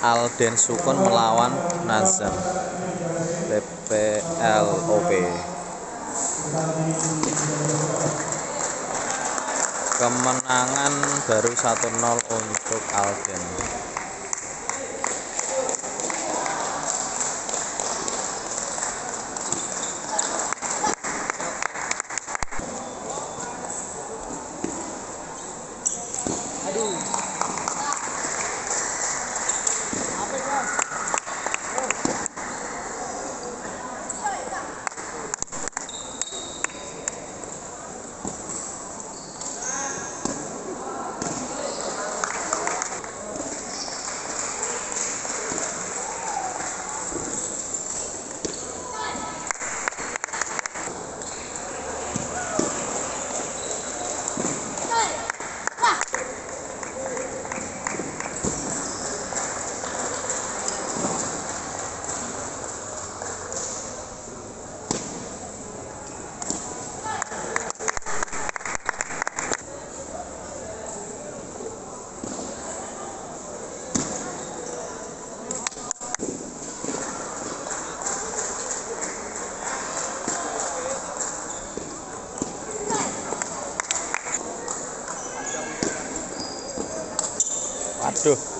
Alden Sukun melawan Nazam Pplop kemenangan baru 1-0 untuk Alden Waduh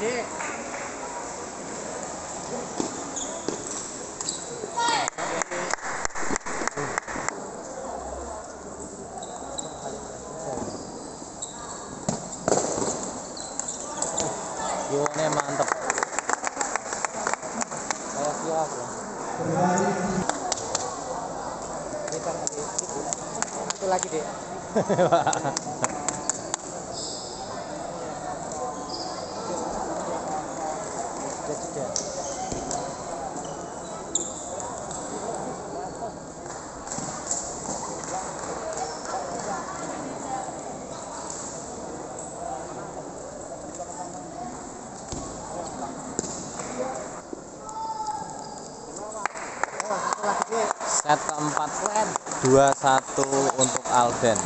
Kiwonnya mantep. Kayak siap ya. Satu lagi deh. set keempat 21 untuk Alden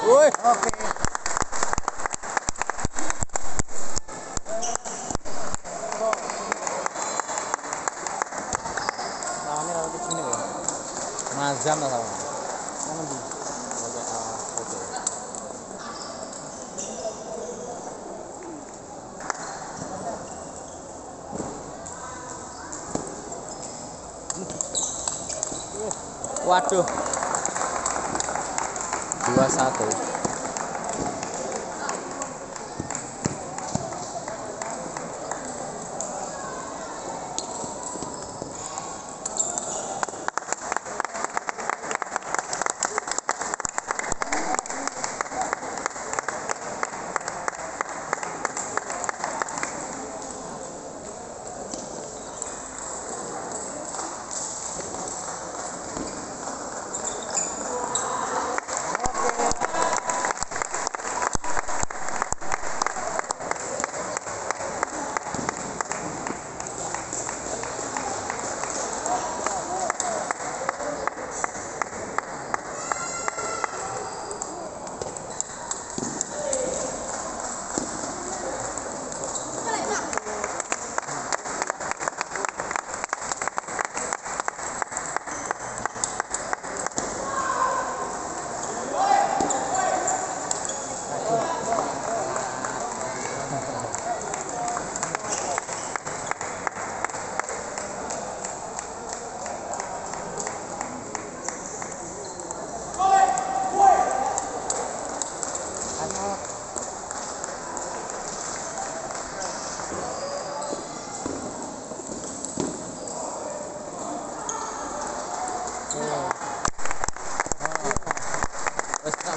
Oke. Okay. Waduh. 21.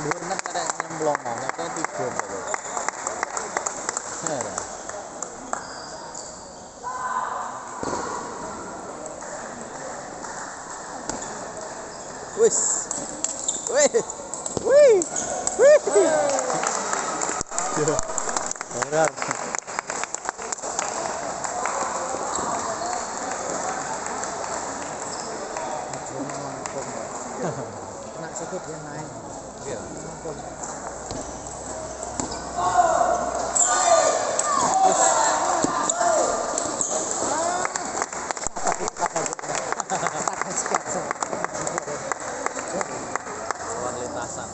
dhuwur nek karek mlongo nek tiga lho. Wis. Wis. Lawan lintasan.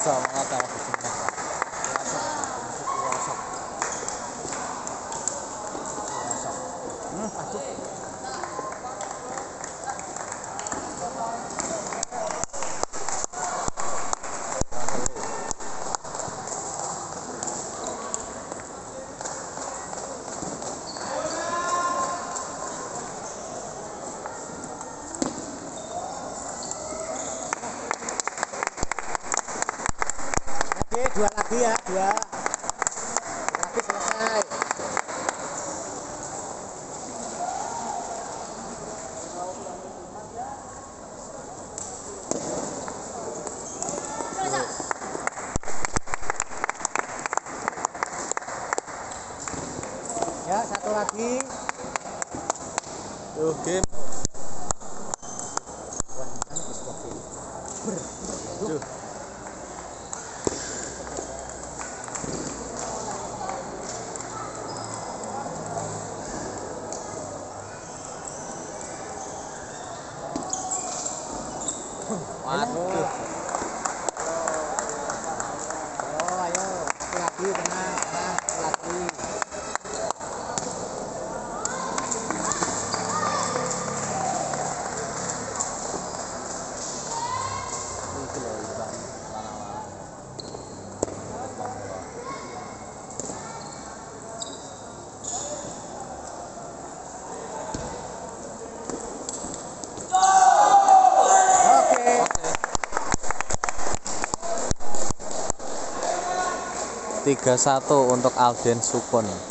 Sama-sama. iya dua lagi selesai Ya, satu lagi. Tuh, game. Masuk. 3-1 untuk Alden Sukun